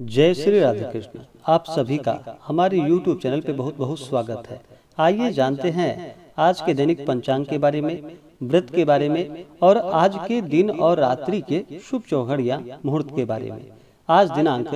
जय श्री राधे कृष्ण। आप सभी का हमारे YouTube चैनल पे बहुत बहुत स्वागत है। आइए जानते हैं आज के दैनिक पंचांग के बारे में व्रत के बारे में और आज के दिन और रात्रि के शुभ चौघड़िया मुहूर्त के बारे में। आज दिनांक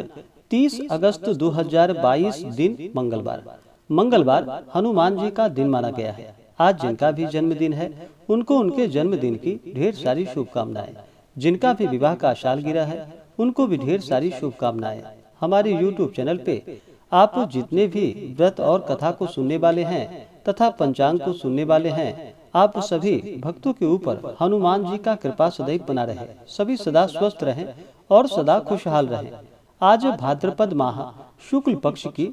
30 अगस्त 2022 दिन मंगलवार। मंगलवार। हनुमान जी का दिन माना गया है। आज जिनका भी जन्मदिन है उनको उनके जन्मदिन की ढेर सारी शुभकामनाएँ। जिनका भी विवाह का सालगिरह है उनको भी ढेर सारी शुभकामनाएँ। हमारे YouTube चैनल पे आप जितने भी व्रत और कथा को सुनने वाले हैं तथा पंचांग को सुनने वाले हैं आप सभी भक्तों के ऊपर हनुमान जी का कृपा सदैव बना रहे। सभी सदा स्वस्थ रहें और सदा खुशहाल रहें। आज भाद्रपद माह शुक्ल पक्ष की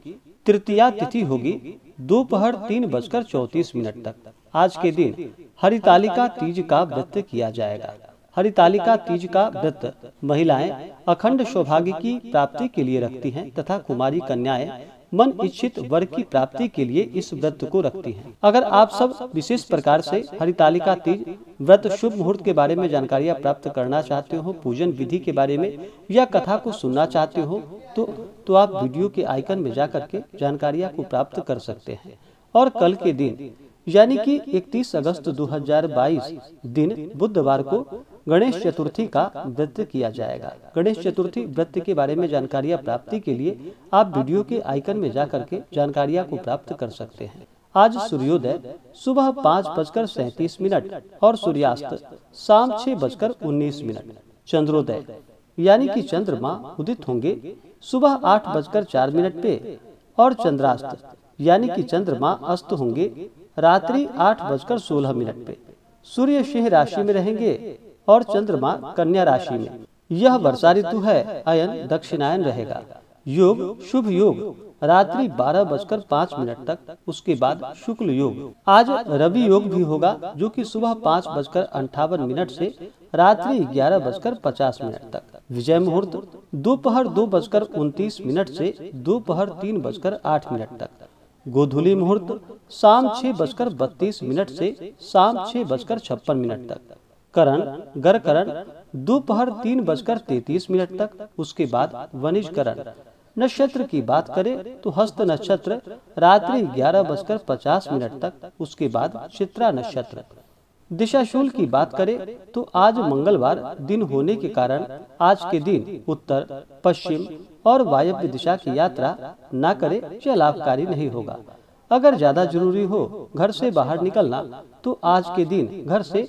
तृतीया तिथि होगी दोपहर तीन बजकर चौतीस मिनट तक। आज के दिन हरितालिका तीज का व्रत किया जाएगा। हरितालिका तीज का व्रत महिलाएँ अखंड सौभाग्य की प्राप्ति के लिए रखती हैं तथा कुमारी कन्याएँ मन इच्छित वर की प्राप्ति के लिए इस व्रत को रखती हैं। अगर आप सब विशेष प्रकार से हरितालिका तीज व्रत शुभ मुहूर्त के बारे में जानकारियाँ प्राप्त करना चाहते हो, पूजन विधि के बारे में या कथा को सुनना चाहते हो तो तो आप वीडियो के आइकन में जा करके जानकारियाँ को प्राप्त कर सकते हैं और कल के दिन, यानी कि 31 अगस्त 2022 दिन बुधवार को गणेश चतुर्थी का व्रत किया जाएगा। गणेश चतुर्थी व्रत के बारे में जानकारियाँ प्राप्ति के लिए आप वीडियो के आइकन में जाकर के जानकारियाँ को प्राप्त कर सकते हैं। आज सूर्योदय, सुबह पाँच बजकर सैतीस मिनट और सूर्यास्त शाम छह बजकर उन्नीस मिनट। चंद्रोदय, यानी कि चंद्रमा उदित होंगे सुबह आठ बजकर चार मिनट पे और चंद्रास्त, यानी कि चंद्रमा अस्त होंगे रात्रि आठ बजकर सोलह मिनट पे। सूर्य सिंह राशि में रहेंगे और चंद्रमा कन्या राशि में। यह वर्षा ऋतु है, अयन दक्षिणायन रहेगा। योग, शुभ योग। रात्रि बारह बजकर पाँच मिनट तक, उसके बाद शुक्ल योग। आज रवि योग भी होगा, जो कि सुबह पाँच बजकर अंठावन मिनट से रात्रि ग्यारह बजकर पचास मिनट तक। विजय मुहूर्त, दोपहर दो बजकर उनतीस मिनट से दोपहर तीन बजकर आठ मिनट तक। गोधुली मुहूर्त, शाम छह बजकर बत्तीस मिनट से शाम छह बजकर छप्पन मिनट तक। करण गर करण दोपहर तीन बजकर तैतीस मिनट तक उसके बाद वनिज करण। नक्षत्र की बात करें तो हस्त नक्षत्र, रात्रि ग्यारह बजकर पचास मिनट तक उसके बाद चित्रा नक्षत्र। दिशा दिशाशूल की बात करें तो आज मंगलवार दिन होने के कारण आज के दिन उत्तर, पश्चिम और वायव्य दिशा की यात्रा न करें यह लाभकारी नहीं होगा। अगर ज़्यादा ज़रूरी हो, घर से बाहर निकलना तो आज के दिन घर से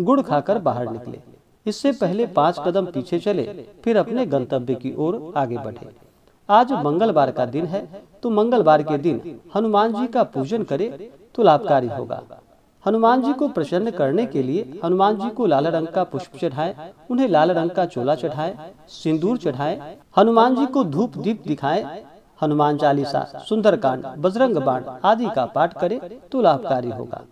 गुड़ खाकर बाहर निकले। इससे पहले पाँच कदम पीछे चले फिर अपने गंतव्य की ओर आगे बढ़े। आज मंगलवार का दिन है तो मंगलवार के दिन हनुमान जी का पूजन करे तो लाभकारी होगा। हनुमान जी को प्रसन्न करने के लिए हनुमान जी को लाल रंग का पुष्प चढ़ाएँ, उन्हें लाल रंग का चोला चढ़ाएँ, सिंदूर चढ़ाएँ, हनुमान जी को धूप दीप दिखाएँ, हनुमान चालीसा सुंदरकांड बजरंग बाण आदि का पाठ करें तो लाभकारी होगा।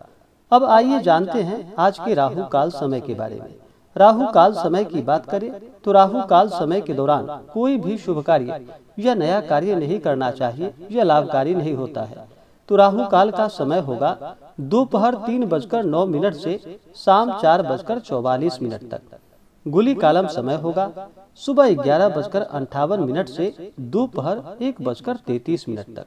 अब आइए जानते हैं आज के राहु काल समय के बारे में। राहु काल समय की बात करें तो राहु काल समय के दौरान कोई भी शुभ कार्य या नया कार्य नहीं करना चाहिए या लाभकारी नहीं होता है। तो राहु काल का समय होगा दोपहर तीन बजकर नौ मिनट से शाम चार बजकर चौवालीस मिनट तक। गुली कालम समय होगा सुबह ग्यारह बजकर अंठावन मिनट से दोपहर एक बजकर तैतीस मिनट तक।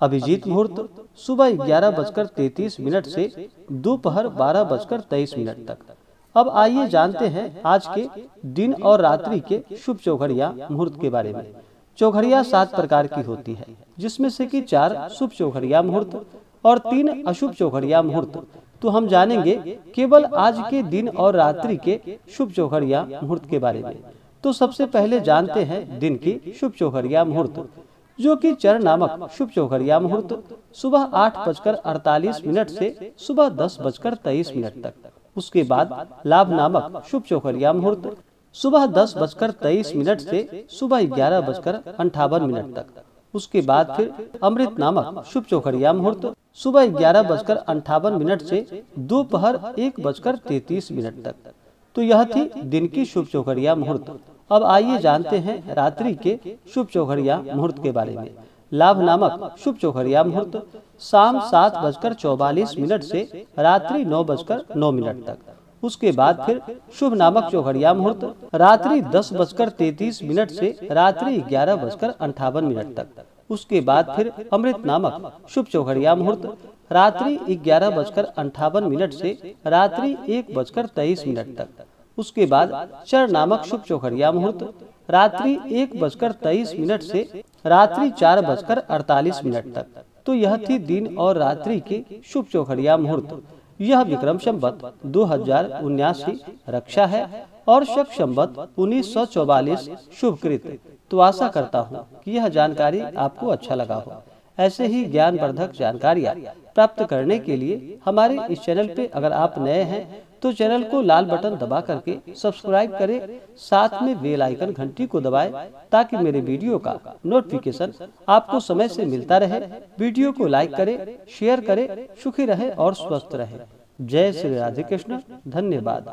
अभिजीत मुहूर्त सुबह ग्यारह बजकर तैतीस मिनट से दोपहर बारह बजकर तेईस मिनट तक। अब आइए जानते हैं आज के दिन और रात्रि के शुभ चौघड़िया मुहूर्त के बारे में। चौघड़िया सात प्रकार की होती है, जिसमें से कि चार शुभ चौघड़िया मुहूर्त और तीन अशुभ चौघड़िया मुहूर्त। तो हम जानेंगे केवल आज के दिन और रात्रि के शुभ चौघड़िया मुहूर्त के बारे में। तो सबसे पहले जानते हैं दिन की शुभ चौघड़िया मुहूर्त। जो कि चर नामक शुभ चौघड़िया मुहूर्त सुबह आठ बजकर अड़तालीस मिनट से सुबह दस बजकर तेईस मिनट तक। उसके बाद लाभ नामक शुभ चौघड़िया मुहूर्त सुबह दस बजकर तेईस मिनट से सुबह ग्यारह बजकर अंठावन मिनट तक। उसके बाद फिर अमृत नामक शुभ चौखड़िया मुहूर्त सुबह ग्यारह बजकर अंठावन मिनट से दोपहर एक बजकर तैतीस मिनट तक। तो यह थी दिन की शुभ चौखड़िया मुहूर्त। अब आइए जानते हैं रात्रि के शुभ चौखड़िया मुहूर्त के बारे में। लाभ नामक शुभ चौखड़िया मुहूर्त, शाम सात बजकर चौवालीस मिनट से रात्रि नौ बजकर नौ मिनट तक। उसके बाद फिर शुभ नामक चौघड़िया मुहूर्त, रात्रि दस बजकर तैतीस मिनट से रात्रि ग्यारह बजकर अंठावन मिनट तक। उसके बाद फिर अमृत नामक शुभ चौघड़िया मुहूर्त, रात्रि ग्यारह बजकर अंठावन मिनट से रात्रि एक बजकर तेईस मिनट तक। उसके बाद चर नामक शुभ चौखड़िया मुहूर्त, रात्रि एक बजकर तेईस मिनट से रात्रि चार बजकर अड़तालीस मिनट तक। तो यह थी दिन और रात्रि के शुभ चौखड़िया मुहूर्त। यह विक्रम संबत दो हज़ार उन्यासी, रक्षा है और शक संबत उन्नीस सौ चौवालीस, शुभकृत। तो आशा करता हूँ कि यह जानकारी आपको अच्छा लगा हो। ऐसे ही ज्ञान वर्धक जानकारियाँ प्राप्त करने के लिए हमारे इस चैनल पे अगर आप नए हैं तो चैनल को लाल बटन दबा करके सब्सक्राइब करें, साथ में बेल आइकन घंटी को दबाएँ, ताकि मेरे वीडियो का नोटिफिकेशन आपको समय से मिलता रहे। वीडियो को लाइक करें शेयर करें, सुखी रहे और स्वस्थ रहे। जय श्री राधे कृष्ण धन्यवाद।